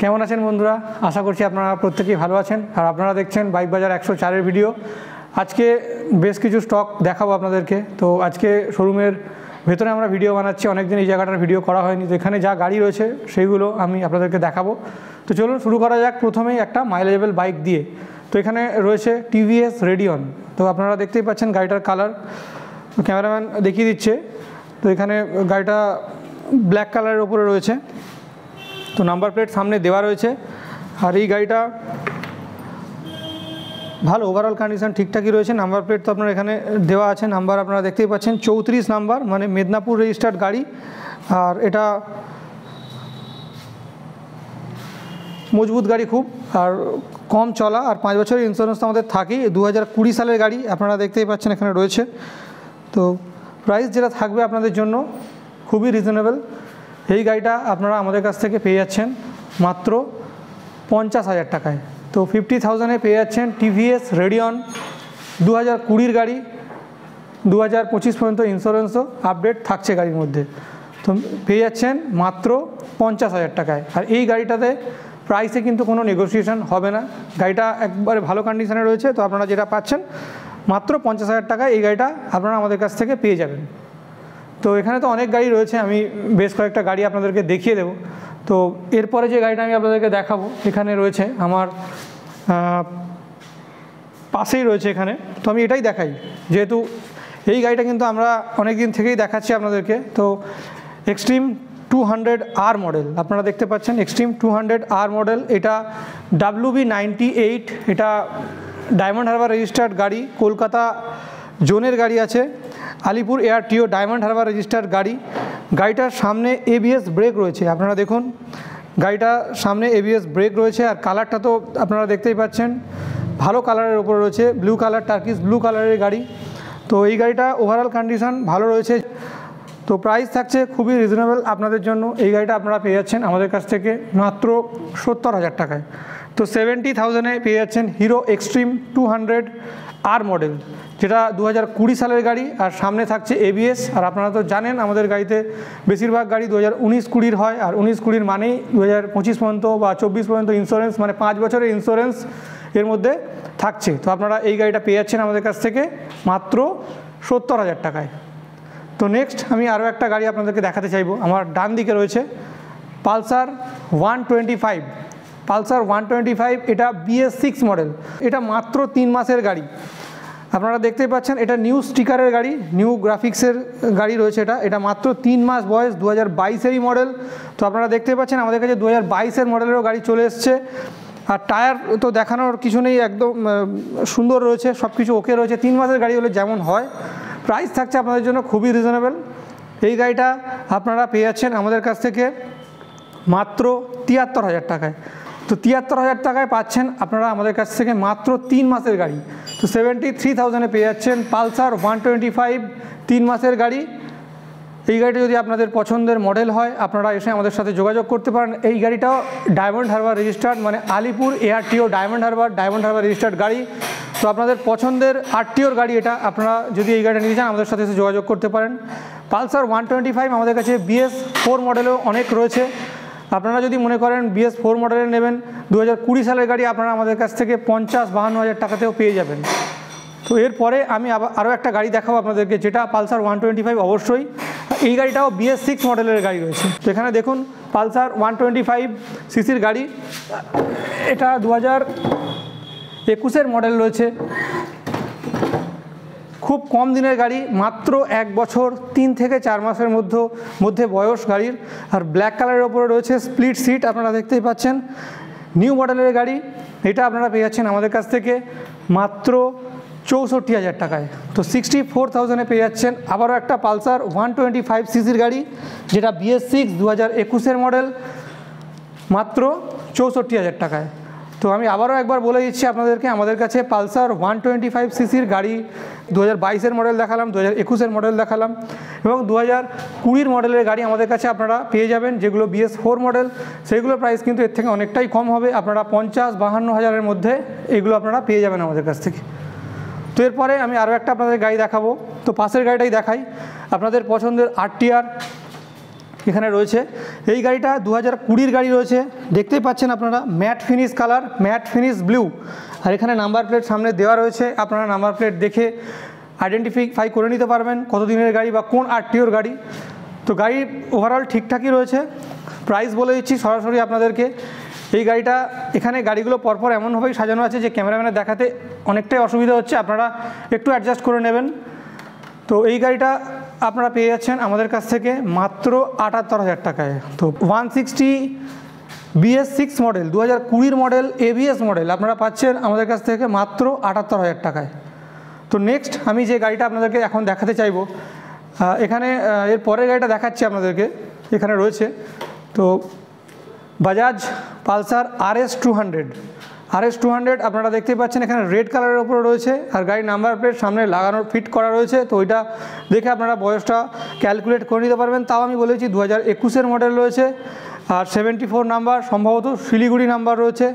কেমন আছেন বন্ধুরা? আশা করছি আপনারা প্রত্যেকেই ভালো আছেন। আর আপনারা দেখছেন বাইক বাজার একশো চারের ভিডিও। আজকে বেশ কিছু স্টক দেখাবো আপনাদেরকে। তো আজকে শোরুমের ভেতরে আমরা ভিডিও বানাচ্ছি। অনেকদিন এই জায়গাটার ভিডিও করা হয়নি। তো এখানে যা গাড়ি রয়েছে, সেইগুলো আমি আপনাদেরকে দেখাবো। তো চলুন শুরু করা যাক। প্রথমেই একটা মাইলেজেবল বাইক দিয়ে। তো এখানে রয়েছে টিভিএস রেডিয়ন তো আপনারা দেখতেই পাচ্ছেন গাড়িটার কালার ক্যামেরাম্যান দেখিয়ে দিচ্ছে। তো এখানে গাড়িটা ব্ল্যাক কালারের ওপরে রয়েছে। তো নাম্বার প্লেট সামনে দেওয়া রয়েছে। আর এই গাড়িটা ভালো ওভারঅল কন্ডিশন ঠিকঠাকই রয়েছে। নাম্বার প্লেট তো আপনার এখানে দেওয়া আছে। নাম্বার আপনারা দেখতেই পাচ্ছেন, চৌত্রিশ নাম্বার মানে মেদিনীপুর রেজিস্টার্ড গাড়ি। আর এটা মজবুত গাড়ি খুব, আর কম চলা। আর পাঁচ বছরের ইন্স্যুরেন্স তো আমাদের থাকেই। দু হাজার কুড়ি সালের গাড়ি আপনারা দেখতেই পাচ্ছেন এখানে রয়েছে। তো প্রাইস যেটা থাকবে আপনাদের জন্য খুবই রিজনেবল এই গাড়িটা আপনারা আমাদের কাছ থেকে পেয়ে যাচ্ছেন মাত্র পঞ্চাশ হাজার টাকায়। তো ফিফটি থাউজেন্ডে পেয়ে যাচ্ছেন টিভিএস রেডিয়ন দু হাজার কুড়ির গাড়ি দু হাজার পঁচিশ পর্যন্ত ইন্স্যুরেন্সও আপডেট থাকছে গাড়ির মধ্যে। তো পেয়ে যাচ্ছেন মাত্র পঞ্চাশ হাজার টাকায়। আর এই গাড়িটাতে প্রাইসে কিন্তু কোনো নেগোসিয়েশন হবে না। গাড়িটা একবারে ভালো কন্ডিশনে রয়েছে, তো আপনারা যেটা পাচ্ছেন মাত্র পঞ্চাশ হাজার টাকায় এই গাড়িটা আপনারা আমাদের কাছ থেকে পেয়ে যাবেন। তো এখানে তো অনেক গাড়ি রয়েছে, আমি বেশ কয়েকটা গাড়ি আপনাদেরকে দেখিয়ে দেবো। তো এরপরে যে গাড়িটা আমি আপনাদেরকে দেখাবো, এখানে রয়েছে আমার পাশেই রয়েছে এখানে। তো আমি এটাই দেখাই, যেহেতু এই গাড়িটা কিন্তু আমরা অনেক দিন থেকেই দেখাচ্ছি আপনাদেরকে। তো extreme two hundred R model আপনারা দেখতে পাচ্ছেন extreme two hundred R model এটা ডাব্লু বি নাইনটি এইট এটা ডায়মন্ড হারবার রেজিস্টার্ড গাড়ি, কলকাতা জোনের গাড়ি আছে। আলিপুর এয়ারটিও ডায়মন্ড হারবার রেজিস্টার্ড গাড়ি। গাড়িটার সামনে এবিএস ব্রেক রয়েছে, আপনারা দেখুন। গাড়িটার সামনে এবিএস ব্রেক রয়েছে আর কালারটা তো আপনারা দেখতেই পাচ্ছেন। ভালো কালারের ওপরে রয়েছে ব্লু কালার টার্কিস ব্লু কালারের গাড়ি। তো এই গাড়িটা ওভারঅল কন্ডিশন ভালো রয়েছে। তো প্রাইস থাকছে খুবই রিজনেবল আপনাদের জন্য। এই গাড়িটা আপনারা পেয়ে যাচ্ছেন আমাদের কাছ থেকে মাত্র সত্তর হাজার টাকায়। তো সেভেন্টি থাউজেন্ডে পেয়ে যাচ্ছেন Hero extreme two hundred R model যেটা দু হাজার কুড়ি সালের গাড়ি, আর সামনে থাকছে এবিএস আর আপনারা তো জানেন আমাদের গাড়িতে বেশিরভাগ গাড়ি দু হাজার উনিশ কুড়ির হয়, আর উনিশ কুড়ির মানেই দু হাজার পঁচিশ পর্যন্ত বা চব্বিশ পর্যন্ত ইন্স্যুরেন্স মানে পাঁচ বছরের ইন্স্যুরেন্স এর মধ্যে থাকছে। তো আপনারা এই গাড়িটা পেয়ে যাচ্ছেন আমাদের কাছ থেকে মাত্র সত্তর হাজার টাকায়। তো নেক্সট আমি আরও একটা গাড়ি আপনাদেরকে দেখাতে চাইব। আমার ডান দিকে রয়েছে Pulsar one twenty five. Pulsar one twenty five, এটা বিএস সিক্স মডেল। এটা মাত্র তিন মাসের গাড়ি। আপনারা দেখতেই পাচ্ছেন, এটা নিউ স্টিকারের গাড়ি, নিউ গ্রাফিক্সের গাড়ি রয়েছে এটা। এটা মাত্র তিন মাস বয়স, দু হাজার বাইশেরই মডেল। তো আপনারা দেখতেই পাচ্ছেন, আমাদের কাছে দু হাজার বাইশের মডেলেরও গাড়ি চলে এসছে। আর টায়ার তো দেখানোর কিছু নেই, একদম সুন্দর রয়েছে সব কিছু ওকে রয়েছে। তিন মাসের গাড়ি হলে যেমন হয় প্রাইস থাকছে আপনাদের জন্য খুবই রিজনেবল এই গাড়িটা আপনারা পেয়ে যাচ্ছেন আমাদের কাছ থেকে মাত্র তিয়াত্তর হাজার টাকায়। তো তিয়াত্তর হাজার টাকায় পাচ্ছেন আপনারা আমাদের কাছ থেকে মাত্র তিন মাসের গাড়ি। তো সেভেন্টি থ্রি থাউজেন্ডে পেয়ে যাচ্ছেন পালসার ওয়ান টোয়েন্টি ফাইভ তিন মাসের গাড়ি। এই গাড়িটা যদি আপনাদের পছন্দের মডেল হয়, আপনারা এসে আমাদের সাথে যোগাযোগ করতে পারেন। এই গাড়িটাও ডায়মন্ড হারবার রেজিস্টার্ড মানে আলিপুর এআরটিও ডায়মন্ড হারবার ডায়মন্ড হারবার রেজিস্টার্ড গাড়ি। তো আপনাদের পছন্দের আরটিওর গাড়ি এটা, আপনারা যদি এই গাড়িটা নিতে চান, আমাদের সাথে এসে যোগাযোগ করতে পারেন। পালসার ওয়ান টোয়েন্টি ফাইভ আমাদের কাছে বিএস ফোর মডেলও অনেক রয়েছে। আপনারা যদি মনে করেন বিএস ফোর মডেলের নেবেন দু হাজার কুড়ি সালের গাড়ি আপনারা আমাদের কাছ থেকে পঞ্চাশ, বাহান্ন হাজার টাকাতেও পেয়ে যাবেন। তো এরপরে আমি আরও একটা গাড়ি দেখাবো আপনাদেরকে, যেটা পালসার ওয়ান টোয়েন্টি ফাইভ অবশ্যই। এই গাড়িটাও বিএস সিক্স মডেলের গাড়ি রয়েছে। তো এখানে দেখুন, পালসার ওয়ান টোয়েন্টি ফাইভ সিসির গাড়ি। এটা দু হাজার একুশের মডেল রয়েছে। খুব কম দিনের গাড়ি, মাত্র এক বছর, তিন থেকে চার মাসের মধ্যে মধ্যে বয়স গাড়ির। আর ব্ল্যাক কালারের ওপরে রয়েছে স্প্লিট সিট আপনারা দেখতেই পাচ্ছেন। নিউ মডেলের গাড়ি, এটা আপনারা পেয়ে যাচ্ছেন আমাদের কাছ থেকে মাত্র চৌষট্টি হাজার টাকায়। তো সিক্সটি ফোর থাউজেন্ডে পেয়ে যাচ্ছেন। আবারও একটা পালসার ওয়ান টোয়েন্টি ফাইভ সিসির গাড়ি, যেটা বিএস সিক্স দু হাজার একুশের মডেল মাত্র চৌষট্টি হাজার টাকায়। তো আমি আবারও একবার বলে দিচ্ছি আপনাদেরকে, আমাদের কাছে পালসার ওয়ান টোয়েন্টি ফাইভ সিসির গাড়ি দু হাজার বাইশের মডেল দেখালাম দু হাজার একুশের মডেল দেখালাম এবং দু হাজার কুড়ির মডেলের গাড়ি আমাদের কাছে আপনারা পেয়ে যাবেন, যেগুলো বিএস ফোর মডেল। সেইগুলোর প্রাইস কিন্তু এর থেকে অনেকটাই কম হবে। আপনারা পঞ্চাশ বাহান্ন হাজারের মধ্যে এগুলো আপনারা পেয়ে যাবেন আমাদের কাছ থেকে। তো এরপরে আমি আরও একটা আপনাদের গাড়ি দেখাবো। তো পাশের গাড়িটাই দেখাই। আপনাদের পছন্দের আরটিআর এখানে রয়েছে। এই গাড়িটা দু হাজার কুড়ির গাড়ি রয়েছে। দেখতেই পাচ্ছেন আপনারা, matte finish colour, matte finish blue. আর এখানে নাম্বার প্লেট সামনে দেওয়া রয়েছে। আপনারা নাম্বার প্লেট দেখে আইডেন্টিফাই করে নিতে পারবেন কত দিনের গাড়ি বা কোন আরটিওর গাড়ি। তো গাড়ি ওভারঅল ঠিকঠাকই রয়েছে। প্রাইস বলে দিচ্ছি সরাসরি আপনাদেরকে। এই গাড়িটা, এখানে গাড়িগুলো পরপর এমনভাবেই সাজানো আছে যে ক্যামেরাম্যানে দেখাতে অনেকটাই অসুবিধা হচ্ছে। আপনারা একটু অ্যাডজাস্ট করে নেবেন। তো এই গাড়িটা আপনারা পেয়ে যাচ্ছেন আমাদের কাছ থেকে মাত্র আটাত্তর হাজার টাকায়। তো one sixty BS six model দু হাজার কুড়ির মডেল, এবিএস মডেল, আপনারা পাচ্ছেন আমাদের কাছ থেকে মাত্র আটাত্তর হাজার টাকায়। তো নেক্সট আমি যে গাড়িটা আপনাদেরকে এখন দেখাতে চাইব এখানে এর পরের গাড়িটা দেখাচ্ছি আপনাদেরকে, এখানে রয়েছে। তো Bajaj Pulsar R S two hundred. R S two hundred আপনারা দেখতে পাচ্ছেন, এখানে রেড কালারের উপরে রয়েছে, আর গাড়ির নাম্বার প্লেট সামনে লাগানোর ফিট করা রয়েছে, তো ওইটা দেখে আপনারা বয়সটা ক্যালকুলেট করে নিতে পারবেন। তাও আমি বলেছি দু হাজার একুশের মডেল রয়েছে, আর সেভেন্টি ফোর নাম্বার সম্ভবত শিলিগুড়ি নাম্বার রয়েছে।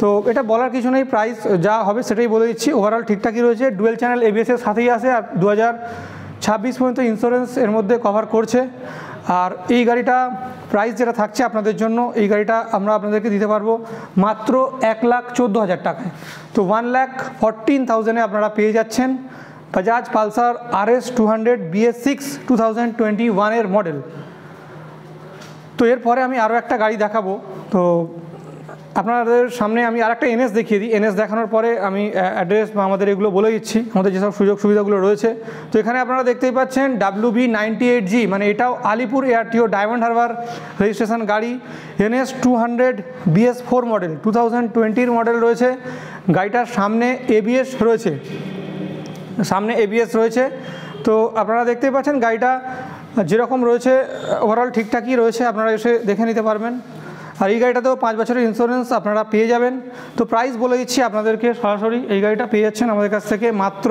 তো এটা বলার কিছু নেই প্রাইস যা হবে সেটাই বলে দিচ্ছি। ওভারঅল ঠিকঠাকই রয়েছে ডুয়েল চ্যানেল এবিএসের সাথেই আছে, আর দু ছাব্বিশ পর্যন্ত ইন্স্যুরেন্স এর মধ্যে কভার করছে। আর এই গাড়িটা প্রাইস যেটা থাকছে আপনাদের জন্য, এই গাড়িটা আমরা আপনাদেরকে দিতে পারব মাত্র এক লাখ চোদ্দ হাজার টাকায়। তো ওয়ান লাখ ফরটিন থাউজেন্ডে আপনারা পেয়ে যাচ্ছেন Bajaj Pulsar R S two hundred BS six two thousand twenty ওয়ানের মডেল তো এরপরে আমি আরও একটা গাড়ি দেখাবো। তো আপনাদের সামনে আমি আর একটা এনএস দেখিয়ে দিই। এনএস দেখানোর পরে আমি অ্যাড্রেস বা আমাদের এগুলো বলে দিচ্ছি। আমাদের যেসব সুযোগ সুবিধাগুলো রয়েছে। তো এখানে আপনারা দেখতেই পাচ্ছেন W B ninety eight G মানে এটাও আলিপুর এয়ারটিও ডায়মন্ড হারবার রেজিস্ট্রেশন গাড়ি। NS two hundred BS four model two thousand টোয়েন্টির মডেল রয়েছে। গাড়িটার সামনে এবিএস রয়েছে। সামনে এবিএস রয়েছে। তো আপনারা দেখতেই পাচ্ছেন গাড়িটা যেরকম রয়েছে ওভারঅল ঠিকঠাকই রয়েছে। আপনারা এসে দেখে নিতে পারবেন। আর এই গাড়িটাতেও পাঁচ বছরের ইন্স্যুরেন্স আপনারা পেয়ে যাবেন। তো প্রাইস বলে দিচ্ছি আপনাদেরকে সরাসরি, এই গাড়িটা পেয়ে যাচ্ছেন আমাদের কাছ থেকে মাত্র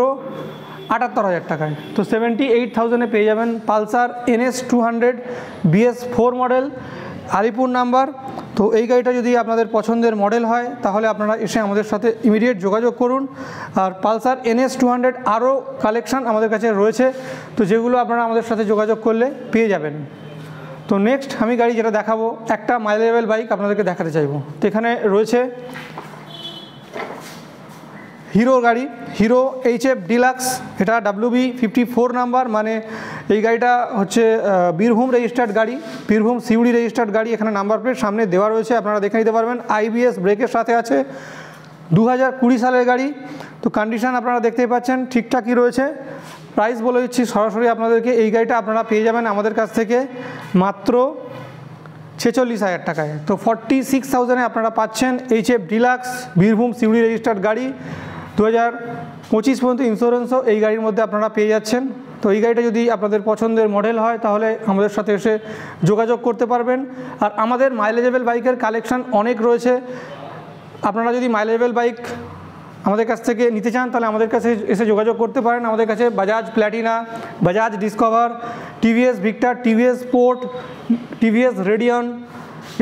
আটাত্তর হাজার টাকায়। তো সেভেন্টি এইট থাউজেন্ডে পেয়ে যাবেন Pulsar NS two hundred BS four model Alipore number. তো এই গাড়িটা যদি আপনাদের পছন্দের মডেল হয়, তাহলে আপনারা এসে আমাদের সাথে ইমিডিয়েট যোগাযোগ করুন। আর পালসার এনএস টু হান্ড্রেড আরও কালেকশান আমাদের কাছে রয়েছে। তো যেগুলো আপনারা আমাদের সাথে যোগাযোগ করলে পেয়ে যাবেন। তো নেক্সট আমি গাড়ি যেটা দেখাবো, একটা মাইলেবল বাইক আপনাদেরকে দেখাতে চাইব। তো এখানে রয়েছে হিরো গাড়ি হিরো এইচ এফ ডিলাক্স এটা W B fifty four number মানে এই গাড়িটা হচ্ছে বীরভূম রেজিস্টার্ড গাড়ি, বীরভূম সিউড়ি রেজিস্টার্ড গাড়ি, এখানে নাম্বার প্লেট সামনে দেওয়া রয়েছে, আপনারা দেখে নিতে পারবেন। আইবিএস ব্রেকের সাথে আছে দু হাজার কুড়ি সালের গাড়ি। তো কন্ডিশন আপনারা দেখতেই পাচ্ছেন, ঠিকঠাকই রয়েছে। প্রাইস বলে দিচ্ছি, সরাসরি আপনাদেরকে। এই গাড়িটা আপনারা পেয়ে যাবেন আমাদের কাছ থেকে মাত্র ছেচল্লিশ হাজার টাকায়। তো ফর্টি সিক্স থাউজেন্ডে আপনারা পাচ্ছেন H F Deluxe Birbhum Suri registered গাড়ি। দু হাজার পঁচিশ পর্যন্ত ইন্স্যুরেন্সও এই গাড়ির মধ্যে আপনারা পেয়ে যাচ্ছেন। তো এই গাড়িটা যদি আপনাদের পছন্দের মডেল হয়, তাহলে আমাদের সাথে এসে যোগাযোগ করতে পারবেন। আর আমাদের মাইলেজেবল বাইকের কালেকশন অনেক রয়েছে। আপনারা যদি মাইলেজেবল বাইক আমাদের কাছ থেকে নিতে চান, তাহলে আমাদের কাছে এসে যোগাযোগ করতে পারেন। আমাদের কাছে Bajaj Platina Bajaj Discover TVS Victor TVS Sport TVS Radeon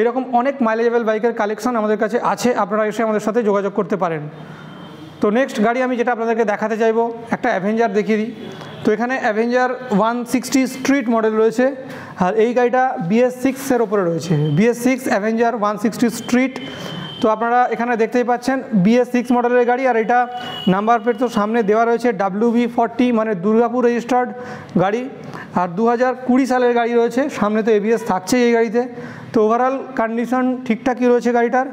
এরকম অনেক মাইলেজেবল বাইকের কালেকশন আমাদের কাছে আছে। আপনারা এসে আমাদের সাথে যোগাযোগ করতে পারেন। তো নেক্সট গাড়ি আমি যেটা আপনাদেরকে দেখাতে চাইব, একটা অ্যাভেঞ্জার দেখিয়ে দিই। তো এখানে Avenger one sixty Street model রয়েছে, আর এই গাড়িটা বিএস সিক্সের ওপরে রয়েছে। BS six Avenger one sixty Street তো আপনারা এখানে দেখতেই পাচ্ছেন বিএস সিক্স মডেলের গাড়ি, আর এটা নাম্বার প্লেট তো সামনে দেওয়া রয়েছে ডাব্লিউ বি ফর্টি মানে দুর্গাপুর রেজিস্টার্ড গাড়ি। আর দু হাজার কুড়ি সালের গাড়ি রয়েছে, সামনে তো এবিএস থাকছে এই গাড়িতে। তো ওভারঅল কন্ডিশন ঠিকঠাকই রয়েছে গাড়িটার।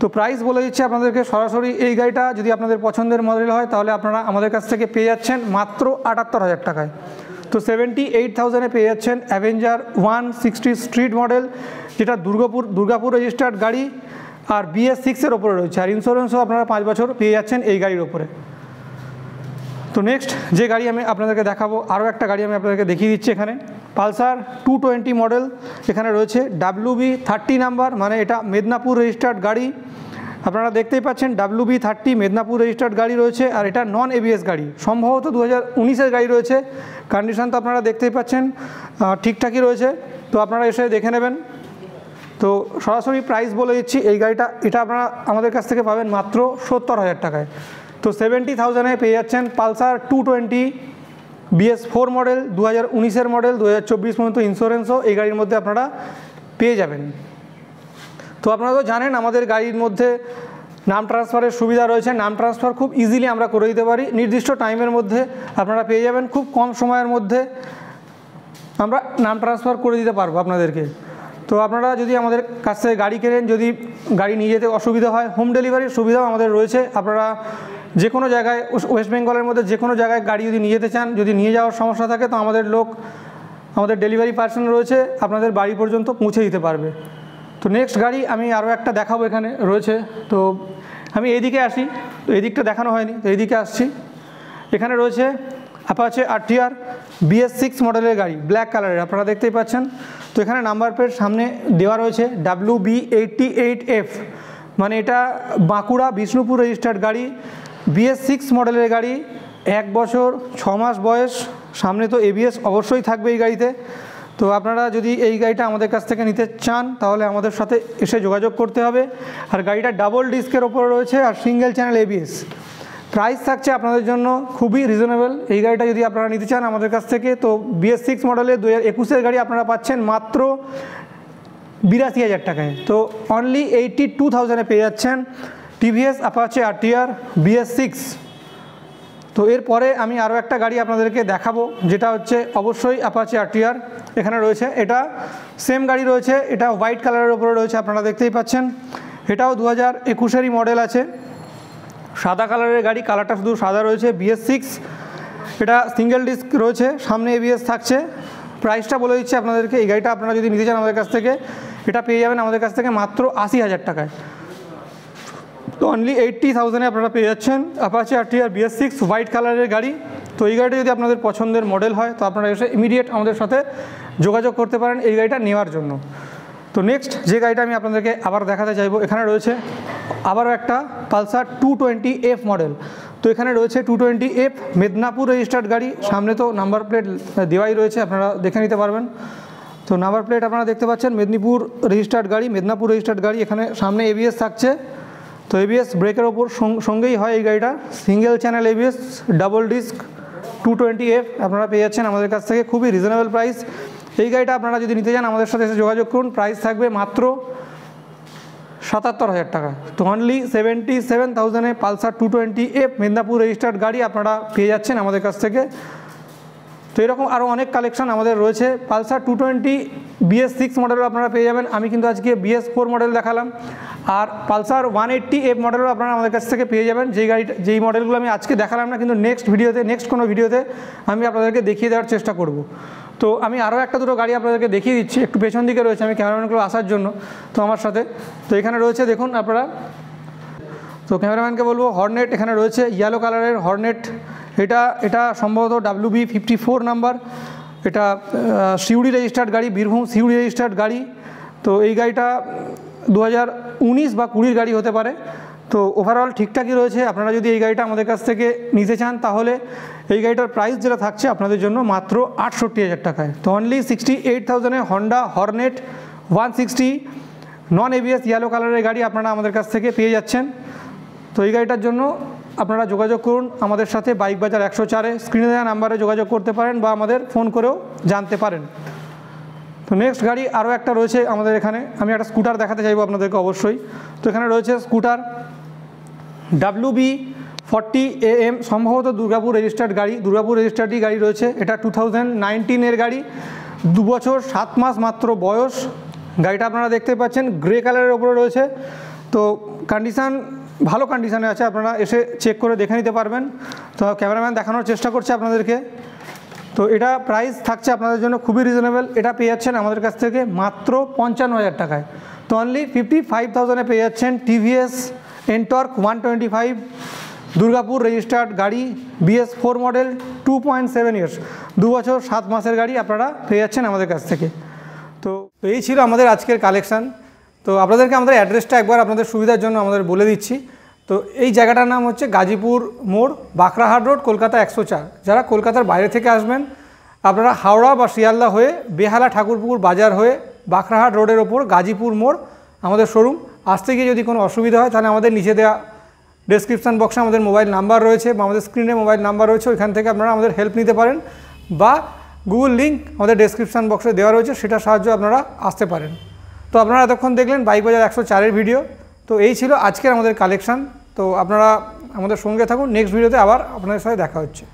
তো প্রাইস বলে দিচ্ছে আপনাদেরকে, সরাসরি এই গাড়িটা যদি আপনাদের পছন্দের মডেল হয়, তাহলে আপনারা আমাদের কাছ থেকে পেয়ে যাচ্ছেন মাত্র আটাত্তর হাজার টাকায়। তো সেভেন্টি এইট থাউজেন্ডে পেয়ে যাচ্ছেন Avenger one sixty Street model যেটা দুর্গাপুর দুর্গাপুর রেজিস্টার্ড গাড়ি। আর বিএস সিক্সের ওপরে রয়েছে। আর ইন্স্যুরেন্সও আপনারা পাঁচ বছর পেয়ে যাচ্ছেন এই গাড়ির ওপরে। তো নেক্সট যে গাড়ি আমি আপনাদেরকে দেখাবো, আরও একটা গাড়ি আমি আপনাদেরকে দেখিয়ে দিচ্ছি এখানে। পালসার টু টোয়েন্টি মডেল এখানে রয়েছে ডাব্লু বি থার্টি নাম্বার মানে এটা মেদিনীপুর রেজিস্টার্ড গাড়ি। আপনারা দেখতেই পাচ্ছেন W B thirty Medinipur registered গাড়ি রয়েছে, আর এটা নন এবিএস গাড়ি। সম্ভবত দু হাজার গাড়ি রয়েছে। কন্ডিশন তো আপনারা দেখতেই পাচ্ছেন ঠিকঠাকই রয়েছে। তো আপনারা এসে দেখে নেবেন। তো সরাসরি প্রাইস বলে দিচ্ছি, এই গাড়িটা, এটা আপনারা আমাদের কাছ থেকে পাবেন মাত্র সত্তর হাজার টাকায়। তো সেভেন্টি থাউজেন্ডে পেয়ে যাচ্ছেন Pulsar two twenty BS four model দু হাজার উনিশের মডেল দু হাজার চব্বিশ পর্যন্ত ইন্স্যুরেন্সও এই গাড়ির মধ্যে আপনারা পেয়ে যাবেন। তো আপনারা তো জানেন, আমাদের গাড়ির মধ্যে নাম ট্রান্সফারের সুবিধা রয়েছে। নাম ট্রান্সফার খুব ইজিলি আমরা করে দিতে পারি। নির্দিষ্ট টাইমের মধ্যে আপনারা পেয়ে যাবেন। খুব কম সময়ের মধ্যে আমরা নাম ট্রান্সফার করে দিতে পারব আপনাদেরকে। তো আপনারা যদি আমাদের কাছ থেকে গাড়ি কেনেন, যদি গাড়ি নিয়ে যেতে অসুবিধা হয় হোম ডেলিভারির সুবিধাও আমাদের রয়েছে। আপনারা যে কোনো জায়গায় ওয়েস্ট বেঙ্গলের মধ্যে যে কোনো জায়গায় গাড়ি যদি নিয়ে যেতে চান, যদি নিয়ে যাওয়ার সমস্যা থাকে, তো আমাদের লোক, আমাদের ডেলিভারি পার্সন রয়েছে, আপনাদের বাড়ি পর্যন্ত পৌঁছে দিতে পারবে। তো নেক্সট গাড়ি আমি আরও একটা দেখাবো এখানে রয়েছে। তো আমি এইদিকে আসি, তো এদিকটা দেখানো হয়নি, তো এইদিকে আসছি। এখানে রয়েছে অ্যাপাচে আরটিআর বিএস সিক্স মডেলের গাড়ি ব্ল্যাক কালারের আপনারা দেখতেই পাচ্ছেন। তো এখানে নাম্বার প্লেট সামনে দেওয়া রয়েছে W B eighty eight F মানে এটা বাঁকুড়া বিষ্ণুপুর রেজিস্টার্ড গাড়ি বিএস সিক্স মডেলের গাড়ি, এক বছর, ছ মাস বয়স, সামনে তো এবিএস অবশ্যই থাকবে এই গাড়িতে। তো আপনারা যদি এই গাড়িটা আমাদের কাছ থেকে নিতে চান, তাহলে আমাদের সাথে এসে যোগাযোগ করতে হবে। আর গাড়িটা ডাবল ডিস্কের ওপরে রয়েছে আর সিঙ্গেল চ্যানেল এবিএস প্রাইস থাকছে আপনাদের জন্য খুবই রিজনেবল এই গাড়িটা যদি আপনারা নিতে চান আমাদের কাছ থেকে, তো বিএস সিক্স মডেলের দু হাজার গাড়ি আপনারা পাচ্ছেন মাত্র বিরাশি হাজার টাকায়। তো অনলি এইটি টু থাউজেন্ডে পেয়ে যাচ্ছেন TVS Apache RTR BS six তো এরপরে আমি আরও একটা গাড়ি আপনাদেরকে দেখাবো, যেটা হচ্ছে অবশ্যই অ্যাপাচে আরটিআর এখানে রয়েছে। এটা সেম গাড়ি রয়েছে, এটা হোয়াইট কালারের ওপরে রয়েছে, আপনারা দেখতেই পাচ্ছেন। এটাও দু হাজার একুশেরই মডেল আছে। সাদা কালারের গাড়ি, কালারটা শুধু সাদা রয়েছে বিএস সিক্স এটা সিঙ্গেল ডিস্ক রয়েছে, সামনে এবিএস থাকছে। প্রাইসটা বলে দিচ্ছি আপনাদেরকে, এই গাড়িটা আপনারা যদি নিতে চান আমাদের কাছ থেকে, এটা পেয়ে যাবেন আমাদের কাছ থেকে মাত্র আশি হাজার টাকায়। তো অনলি এইট্টি থাউজেন্ডে আপনারা পেয়ে যাচ্ছেন। Apache R TR BS six white কালারের গাড়ি। তো এই গাড়িটা যদি আপনাদের পছন্দের মডেল হয়, তো আপনারা এসে ইমিডিয়েট আমাদের সাথে যোগাযোগ করতে পারেন এই গাড়িটা নেওয়ার জন্য। তো নেক্সট যে গাড়িটা আমি আপনাদেরকে আবার দেখাতে চাইব, এখানে রয়েছে আবারও একটা Pulsar two twenty F model তো এখানে রয়েছে two twenty F Medinipur registered গাড়ি। সামনে তো নাম্বার প্লেট দেওয়াই রয়েছে, আপনারা দেখে নিতে পারবেন। তো নাম্বার প্লেট আপনারা দেখতে পাচ্ছেন, মেদিনীপুর রেজিস্টার্ড গাড়ি, মেদিনীপুর রেজিস্টার্ড গাড়ি। এখানে সামনে এবিএস থাকছে। তো এবিএস ব্রেকের ওপর সঙ্গেই হয় এই গাড়িটা। Single channel ABS double disc two twenty F আপনারা পেয়ে যাচ্ছেন আমাদের কাছ থেকে। খুবই রিজনেবল প্রাইস এই গাড়িটা আপনারা যদি নিতে চান, আমাদের সাথে এসে যোগাযোগ করুন। প্রাইস থাকবে মাত্র সাতাত্তর হাজার টাকা। তো only seventy seven থাউজেন্ডে Pulsar two twenty F Medinipur registered গাড়ি আপনারা পেয়ে যাচ্ছেন আমাদের কাছ থেকে। তো এরকম আরও অনেক কালেকশন আমাদের রয়েছে। Pulsar two twenty BS six মডেলও আপনারা পেয়ে যাবেন। আমি কিন্তু আজকে বিএস ফোর মডেল দেখালাম। আর পালসার ওয়ান এইট্টি এফ মডেলও আপনারা আমাদের কাছ থেকে পেয়ে যাবেন। যেই গাড়িটা যেই মডেলগুলো আমি আজকে দেখালাম না, কিন্তু নেক্সট ভিডিওতে নেক্সট কোনো ভিডিওতে আমি আপনাদেরকে দেখিয়ে দেওয়ার চেষ্টা করব। তো আমি আরও একটা দুটো গাড়ি আপনাদেরকে দেখিয়ে দিচ্ছি। একটু পেছন দিকে রয়েছে, আমি ক্যামেরাম্যানগুলো আসার জন্য, তো আমার সাথে। তো এখানে রয়েছে, দেখুন আপনারা। তো ক্যামেরাম্যানকে বলব হর্নেট এখানে রয়েছে ইয়েলো কালারের হর্নেট এটা এটা সম্ভবত W B fifty four number এটা সিউড়ি রেজিস্টার্ড গাড়ি, বীরভূম সিউড়ি রেজিস্টার্ড গাড়ি। তো এই গাড়িটা দু হাজার উনিশ বা কুড়ির গাড়ি হতে পারে। তো ওভারঅল ঠিকঠাকই রয়েছে। আপনারা যদি এই গাড়িটা আমাদের কাছ থেকে নিতে চান, তাহলে এই গাড়িটার প্রাইস যেটা থাকছে আপনাদের জন্য মাত্র আটষট্টি হাজার টাকায়। তো only sixty eight থাউজেন্ডে Honda Hornet one sixty non ABS yellow কালারের গাড়ি আপনারা আমাদের কাছ থেকে পেয়ে যাচ্ছেন। তো এই গাড়িটার জন্য আপনারা যোগাযোগ করুন, আমাদের সাথে বাইক বাজার একশো চারে। স্ক্রিনে দেওয়া নাম্বারে যোগাযোগ করতে পারেন বা আমাদের ফোন করেও জানতে পারেন। তো নেক্সট গাড়ি আরও একটা রয়েছে আমাদের এখানে। আমি একটা স্কুটার দেখাতে চাইব আপনাদেরকে অবশ্যই। তো এখানে রয়েছে scooter W B forty A M সম্ভবত দুর্গাপুর রেজিস্টার্ড গাড়ি। দুর্গাপুর রেজিস্টার্ডই গাড়ি রয়েছে। এটা টু থাউজেন্ড গাড়ি। দু বছর, সাত মাস মাত্র বয়স। গাড়িটা আপনারা দেখতে পাচ্ছেন গ্রে কালারের ওপরে রয়েছে। তো কন্ডিশান ভালো কন্ডিশানে আছে। আপনারা এসে চেক করে দেখে নিতে পারবেন। তো ক্যামেরাম্যান দেখানোর চেষ্টা করছে আপনাদেরকে। তো এটা প্রাইস থাকছে আপনাদের জন্য খুবই রিজনেবল এটা পেয়ে যাচ্ছেন আমাদের কাছ থেকে মাত্র পঞ্চান্ন হাজার টাকায়। তো অনলি ফিফটি ফাইভ থাউজেন্ডে পেয়ে যাচ্ছেন TVS Ntorq one twenty five Durgapur registered গাড়ি BS four model two point seven years দু বছর, সাত মাসের গাড়ি আপনারা পেয়ে যাচ্ছেন আমাদের কাছ থেকে। তো এই ছিল আমাদের আজকের কালেকশান তো আপনাদেরকে আমাদের অ্যাড্রেসটা একবার আপনাদের সুবিধার জন্য আমাদের বলে দিচ্ছি। তো এই জায়গাটার নাম হচ্ছে গাজীপুর মোড়, বাঁকড়াহাট রোড, কলকাতা একশো চার। যারা কলকাতার বাইরে থেকে আসবেন, আপনারা হাওড়া বা শিয়ালদা হয়ে বেহালা ঠাকুরপুকুর বাজার হয়ে বাঁকড়াহাট রোডের ওপর গাজীপুর মোড় আমাদের শোরুম। আসতে গিয়ে যদি কোনো অসুবিধা হয়, তাহলে আমাদের নিচে দেওয়া ডেসক্রিপশান বক্সে আমাদের মোবাইল নাম্বার রয়েছে বা আমাদের স্ক্রিনে মোবাইল নাম্বার রয়েছে, ওইখান থেকে আপনারা আমাদের হেল্প নিতে পারেন বা গুগল লিঙ্ক আমাদের ডেসক্রিপশান বক্সে দেওয়া রয়েছে, সেটার সাহায্যে আপনারা আসতে পারেন। তো আপনারা এতক্ষণ দেখলেন বাইক বাজার একশো চারের ভিডিও তো এই ছিল আজকের আমাদের কালেকশান তো আপনারা আমাদের সঙ্গে থাকুন। নেক্সট ভিডিওতে আবার আপনাদের সাথে দেখা হচ্ছে।